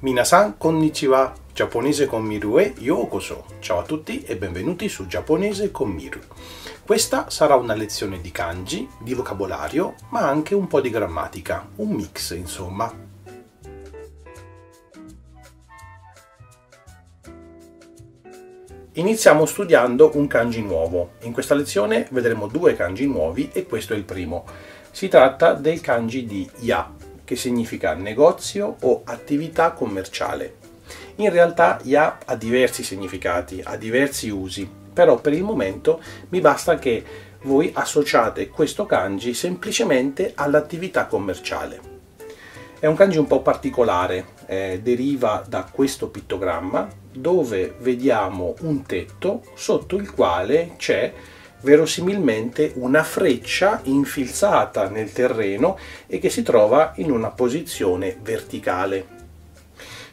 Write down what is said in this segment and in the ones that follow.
Minasan konnichiwa, giapponese con Miru e yokoso. Ciao a tutti e benvenuti su Giapponese con Miru. Questa sarà una lezione di kanji, di vocabolario, ma anche un po' di grammatica, un mix insomma. Iniziamo studiando un kanji nuovo. In questa lezione vedremo due kanji nuovi e questo è il primo. Si tratta del kanji di ya, che significa negozio o attività commerciale. In realtà ya ha diversi significati, ha diversi usi, però per il momento mi basta che voi associate questo kanji semplicemente all'attività commerciale. È un kanji un po' particolare, eh, deriva da questo pittogramma dove vediamo un tetto sotto il quale c'è verosimilmente una freccia infilzata nel terreno e che si trova in una posizione verticale.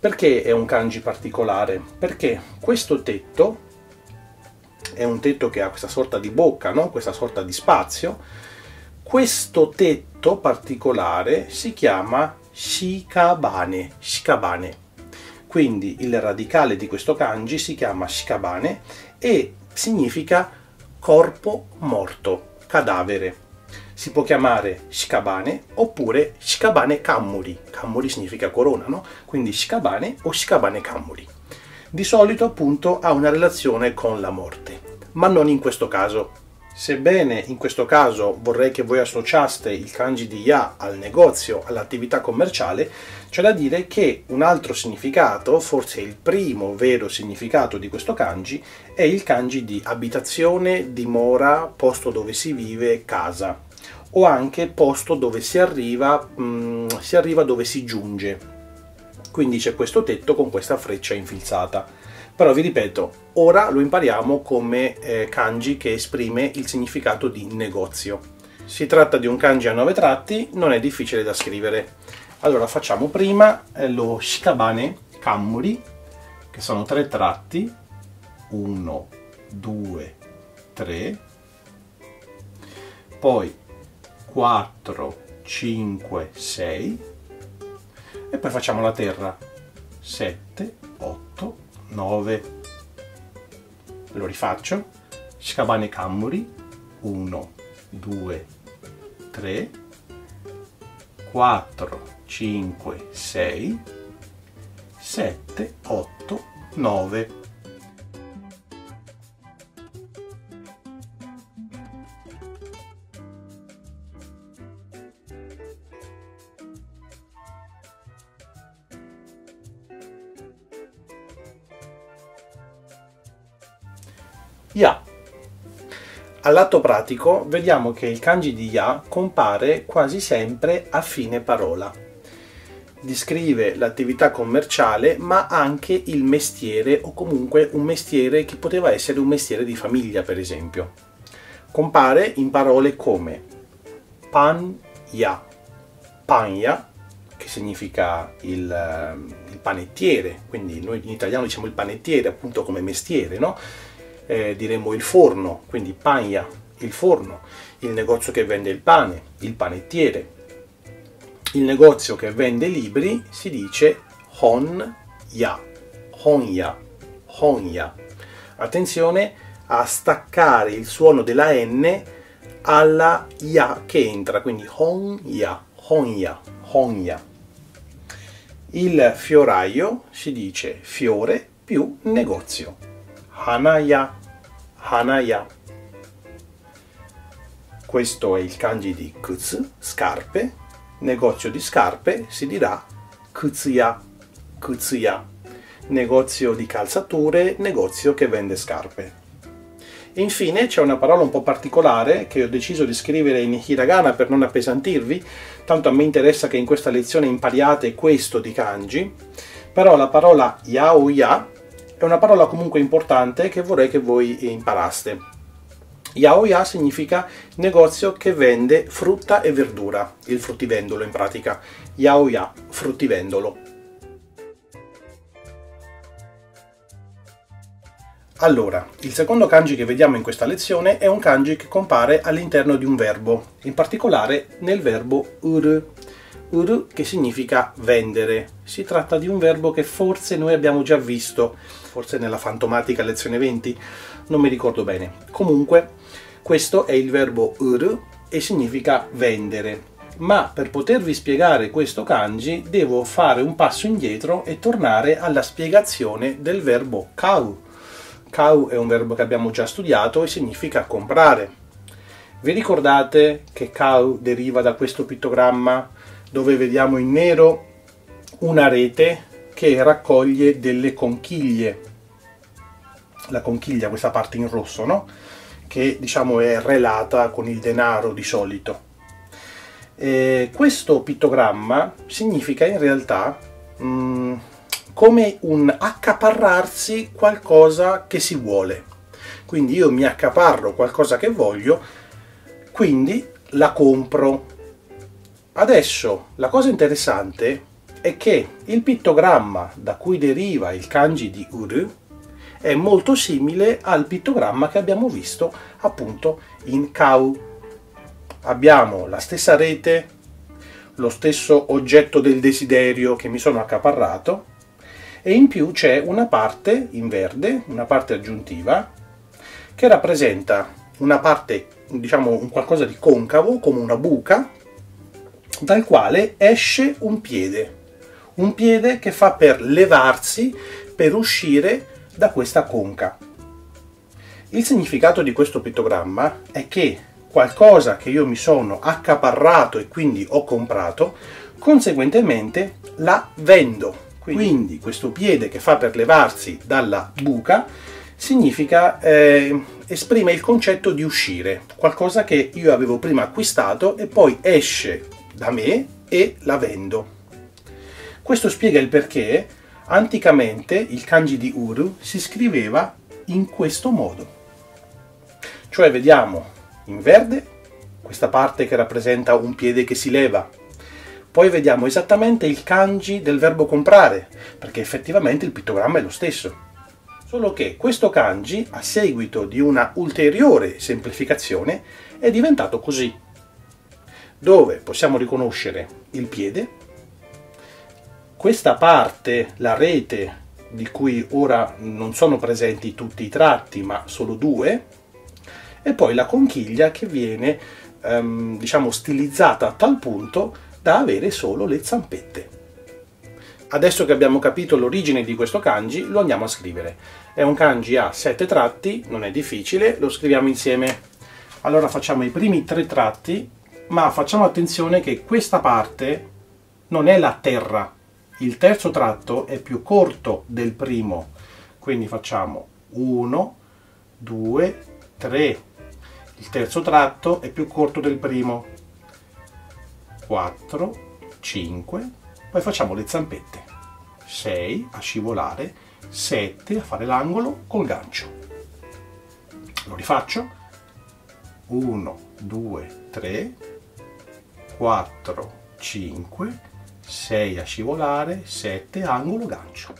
Perché è un kanji particolare? Perché questo tetto è un tetto che ha questa sorta di bocca, no? questa sorta di spazio. Questo tetto particolare si chiama shikabane, shikabane. Quindi il radicale di questo kanji si chiama shikabane e significa corpo morto, cadavere. Si può chiamare shikabane oppure shikabane kammuri. Kammuri significa corona, no? Quindi shikabane o shikabane kammuri. Di solito appunto ha una relazione con la morte, ma non in questo caso. Sebbene in questo caso vorrei che voi associaste il kanji di ya al negozio, all'attività commerciale, c'è da dire che un altro significato, forse il primo vero significato di questo kanji, è il kanji di abitazione, dimora, posto dove si vive, casa, o anche posto dove si arriva, mh, mm, si arriva dove si giunge. Quindi c'è questo tetto con questa freccia infilzata. Però vi ripeto, ora lo impariamo come eh, kanji che esprime il significato di negozio. Si tratta di un kanji a nove tratti, non è difficile da scrivere. Allora facciamo prima eh, lo shikabane kammuri, che sono tre tratti, 1, 2, 3, poi 4, 5, 6 e poi facciamo la terra 7, 8, 9 lo rifaccio. Shikabane Kammuri 1 2 3 4 5 6 7 8 9 All'atto pratico vediamo che il kanji di ya compare quasi sempre a fine parola. Descrive l'attività commerciale ma anche il mestiere o comunque un mestiere che poteva essere un mestiere di famiglia per esempio. Compare in parole come pan ya, pan ya che significa il, il panettiere, quindi noi in italiano diciamo il panettiere appunto come mestiere, no? Eh, diremmo il forno, quindi paglia, il forno, il negozio che vende il pane, il panettiere. Il negozio che vende libri si dice hon ya, hon ya, hon ya. Attenzione a staccare il suono della N alla ya che entra, quindi hon ya, hon ya, hon ya. Il fioraio si dice fiore più negozio. Hanaya, Hanaya. Questo è il kanji di kutsu, scarpe. Negozio di scarpe si dirà kutsuya, kutsuya. Negozio di calzature, negozio che vende scarpe. Infine c'è una parola un po' particolare che ho deciso di scrivere in hiragana per non appesantirvi, tanto a me interessa che in questa lezione impariate questo di kanji, però la parola yaoya è una parola comunque importante che vorrei che voi imparaste. Yaoya significa negozio che vende frutta e verdura, il fruttivendolo in pratica. Yaoya, fruttivendolo. Allora, il secondo kanji che vediamo in questa lezione è un kanji che compare all'interno di un verbo, in particolare nel verbo uru. Uru che significa vendere. Si tratta di un verbo che forse noi abbiamo già visto, forse nella fantomatica lezione 20, non mi ricordo bene. Comunque, questo è il verbo uru e significa vendere. Ma per potervi spiegare questo kanji devo fare un passo indietro e tornare alla spiegazione del verbo kau. Kau è un verbo che abbiamo già studiato e significa comprare. Vi ricordate che kau deriva da questo pittogramma dove vediamo in nero una rete che raccoglie delle conchiglie. La conchiglia, questa parte in rosso, no? Che diciamo è relata con il denaro di solito. E questo pittogramma significa in realtà mh, mm, come un accaparrarsi qualcosa che si vuole. Quindi io mi accaparro qualcosa che voglio, quindi la compro Adesso la cosa interessante è che il pittogramma da cui deriva il kanji di uru è molto simile al pittogramma che abbiamo visto appunto in kau. Abbiamo la stessa rete, lo stesso oggetto del desiderio che mi sono accaparrato e in più c'è una parte in verde, una parte aggiuntiva, che rappresenta una parte, diciamo, un qualcosa di concavo, come una buca, dal quale esce un piede, un piede che fa per levarsi, per uscire da questa conca. Il significato di questo pittogramma è che qualcosa che io mi sono accaparrato e quindi ho comprato, conseguentemente la vendo. Quindi questo piede che fa per levarsi dalla buca significa eh, esprime il concetto di uscire, qualcosa che io avevo prima acquistato e poi esce da me e la vendo. Questo spiega il perché anticamente il kanji di Uru si scriveva in questo modo. Cioè vediamo in verde questa parte che rappresenta un piede che si leva. Poi vediamo esattamente il kanji del verbo comprare, perché effettivamente il pittogramma è lo stesso. Solo che questo kanji, a seguito di una ulteriore semplificazione, è diventato così dove possiamo riconoscere il piede, questa parte, la rete di cui ora non sono presenti tutti i tratti ma solo due, e poi la conchiglia che viene ehm, diciamo stilizzata a tal punto da avere solo le zampette. Adesso che abbiamo capito l'origine di questo kanji, lo andiamo a scrivere. È un kanji a sette tratti, non è difficile, lo scriviamo insieme. Allora facciamo i primi tre tratti ma facciamo attenzione che questa parte non è la terra, il terzo tratto è più corto del primo, quindi facciamo 1, 2, 3, il terzo tratto è più corto del primo, 4, 5, poi facciamo le zampette, 6 a scivolare, 7 a fare l'angolo col gancio. Lo rifaccio, 1, 2, 3, 4, 5, 6 a scivolare, 7 angolo gancio.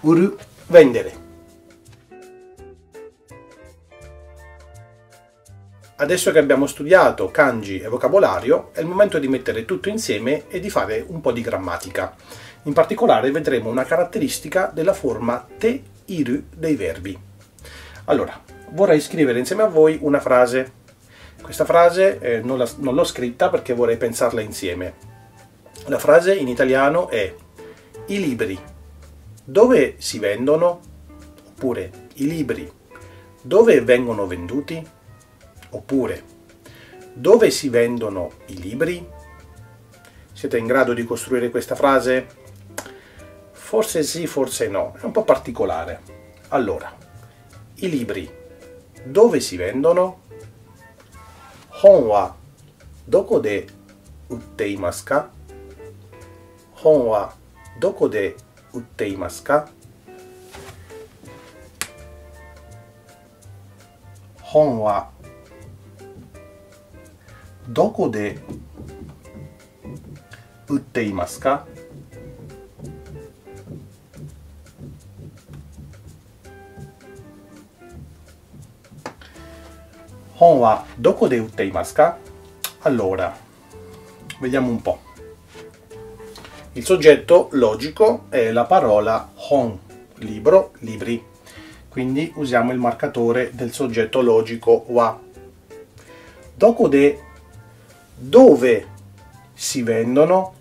Uru vendere. Adesso che abbiamo studiato kanji e vocabolario, è il momento di mettere tutto insieme e di fare un po' di grammatica. In particolare vedremo una caratteristica della forma te iru dei verbi. Allora, vorrei scrivere insieme a voi una frase. Questa frase eh, non, non l'ho scritta perché vorrei pensarla insieme. La frase in italiano è i libri dove si vendono? Oppure i libri dove vengono venduti? Oppure, dove si vendono i libri? Siete in grado di costruire questa frase? Forse sì, forse no, è un po' particolare. Allora, i libri dove si vendono? Hon wa doko de utte imasu ka? Doko de utte imasu ka? Hon wa どこで打っていますか本はどこで売っていますか Allora, vediamo un po'. Il soggetto logico è la parola hon, libro, libri. Quindi usiamo il marcatore del soggetto logico wa. Dokode dove si vendono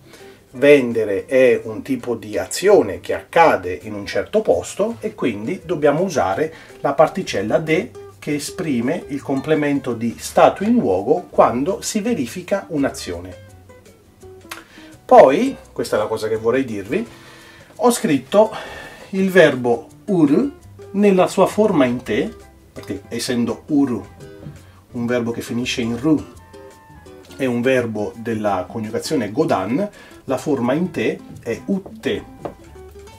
vendere è un tipo di azione che accade in un certo posto e quindi dobbiamo usare la particella de che esprime il complemento di stato in luogo quando si verifica un'azione. Poi, questa è la cosa che vorrei dirvi, ho scritto il verbo ur nella sua forma in te, perché essendo uru un verbo che finisce in ru è un verbo della coniugazione godan, la forma in te è utte.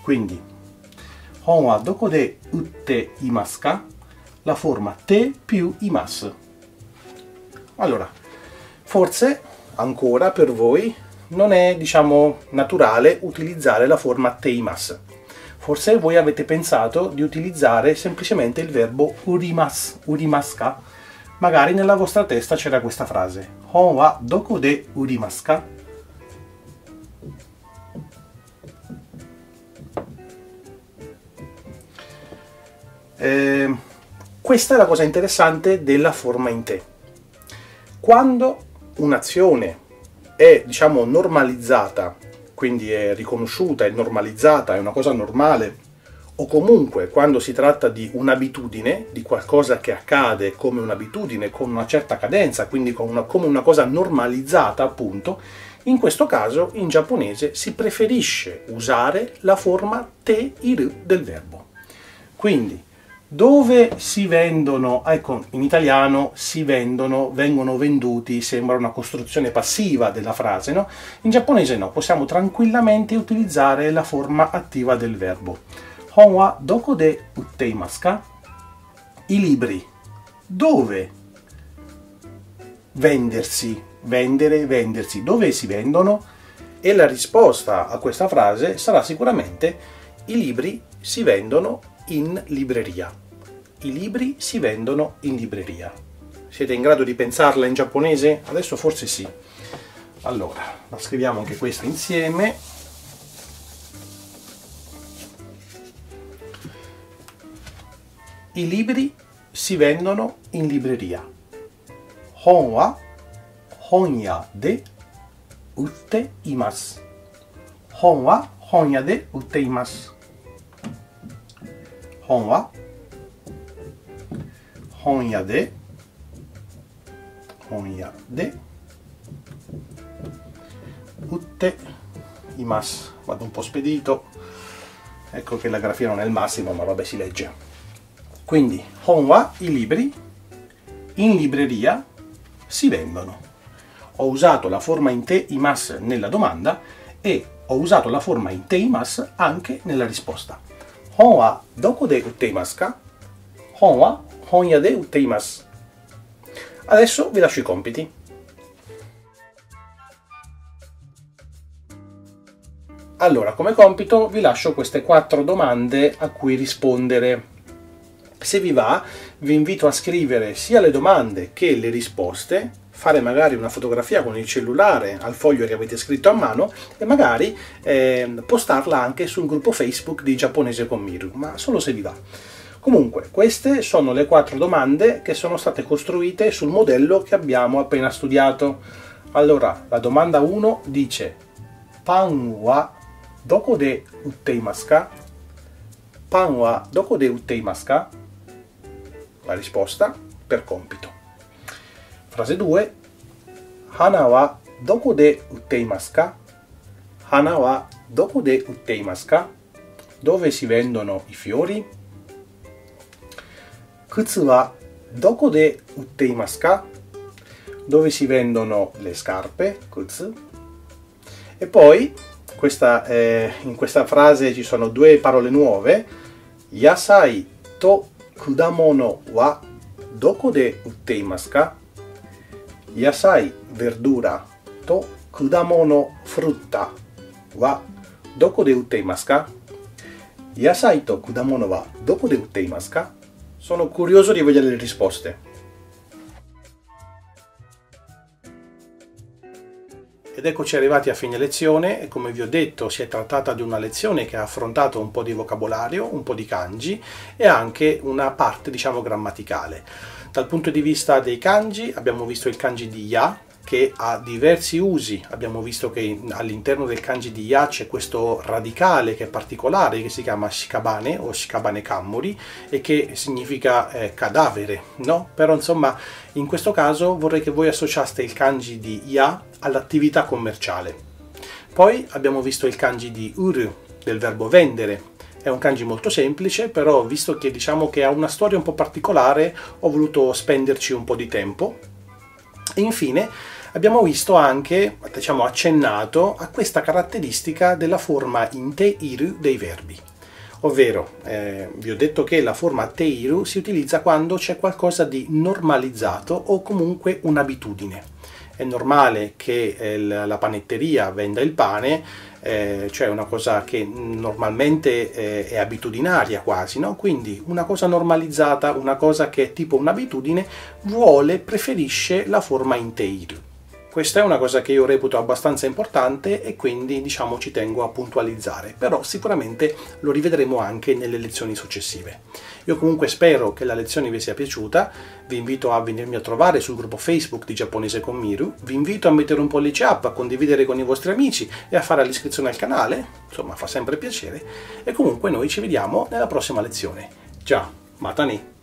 Quindi, hon wa doko de utte imasu ka? La forma te più imas. Allora, forse ancora per voi non è, diciamo, naturale utilizzare la forma te imas. Forse voi avete pensato di utilizzare semplicemente il verbo urimas, urimaska. Magari nella vostra testa c'era questa frase. Hon wa doko de urimaska? Eh, questa è la cosa interessante della forma in te. Quando un'azione è, diciamo, normalizzata, quindi è riconosciuta, è normalizzata, è una cosa normale, o comunque quando si tratta di un'abitudine, di qualcosa che accade come un'abitudine, con una certa cadenza, quindi una, come una cosa normalizzata, appunto, in questo caso in giapponese si preferisce usare la forma te iru del verbo. Quindi dove si vendono, ecco, in italiano si vendono, vengono venduti, sembra una costruzione passiva della frase, no? In giapponese no, possiamo tranquillamente utilizzare la forma attiva del verbo. Hon wa doko de utteimasu ka? I libri. Dove vendersi? Vendere, vendersi. Dove si vendono? E la risposta a questa frase sarà sicuramente i libri si vendono in libreria. I libri si vendono in libreria. Siete in grado di pensarla in giapponese? Adesso forse sì. Allora, la scriviamo anche questa insieme. I libri si vendono in libreria. Hon wa honya de utte imasu. Hon wa honya de utte imasu. Hon wa honya de honya de utte imasu. Vado un po' spedito. Ecco che la grafia non è il massimo, ma vabbè si legge. Quindi Honwa, i libri, in libreria si vendono. Ho usato la forma in te imas nella domanda e ho usato la forma in te imas anche nella risposta. Honwa doko de utte imasu ka? Honwa honya de utte imasu. Adesso vi lascio i compiti. Allora, come compito vi lascio queste quattro domande a cui rispondere se vi va, vi invito a scrivere sia le domande che le risposte fare magari una fotografia con il cellulare al foglio che avete scritto a mano e magari eh, postarla anche sul gruppo Facebook di Giapponese con Miru, ma solo se vi va. Comunque, queste sono le quattro domande che sono state costruite sul modello che abbiamo appena studiato. Allora, la domanda 1 dice Pan wa doko de utteimasu ka? Pan wa doko utteimasu ka? La risposta per compito. Frase 2. Hana wa doko de utteimasu ka? Hana wa doko de utteimasu ka? Dove si vendono i fiori? Kutsu wa doko de utteimasu ka? Dove si vendono le scarpe? Kutsu. E poi questa, eh, in questa frase ci sono due parole nuove. Yasai to kudamono wa doko de utteimasu ka? Yasai, verdura, to kudamono, frutta, wa doko de utteimasu ka? Yasai to kudamono wa doko de utteimasu ka? Sono curioso di vedere le risposte. Ed eccoci arrivati a fine lezione e come vi ho detto si è trattata di una lezione che ha affrontato un po' di vocabolario, un po' di kanji e anche una parte diciamo grammaticale. Dal punto di vista dei kanji abbiamo visto il kanji di ya che ha diversi usi. Abbiamo visto che all'interno del kanji di Ya c'è questo radicale che è particolare che si chiama shikabane o shikabane kammori e che significa eh, cadavere, no? Però insomma in questo caso vorrei che voi associaste il kanji di Ya all'attività commerciale. Poi abbiamo visto il kanji di uru del verbo vendere, è un kanji molto semplice, però visto che diciamo che ha una storia un po' particolare, ho voluto spenderci un po' di tempo. E infine abbiamo visto anche, diciamo accennato, a questa caratteristica della forma in te-iru dei verbi. Ovvero, eh, vi ho detto che la forma te-iru si utilizza quando c'è qualcosa di normalizzato o comunque un'abitudine. È normale che eh, la panetteria venda il pane, eh, cioè una cosa che normalmente eh, è abitudinaria quasi, no? quindi una cosa normalizzata, una cosa che è tipo un'abitudine, vuole, preferisce la forma in te-iru. Questa è una cosa che io reputo abbastanza importante e quindi diciamo ci tengo a puntualizzare, però sicuramente lo rivedremo anche nelle lezioni successive. Io comunque spero che la lezione vi sia piaciuta, vi invito a venirmi a trovare sul gruppo Facebook di Giapponese con Miru, vi invito a mettere un pollice up, a condividere con i vostri amici e a fare l'iscrizione al canale, insomma fa sempre piacere, e comunque noi ci vediamo nella prossima lezione. Ciao, matane!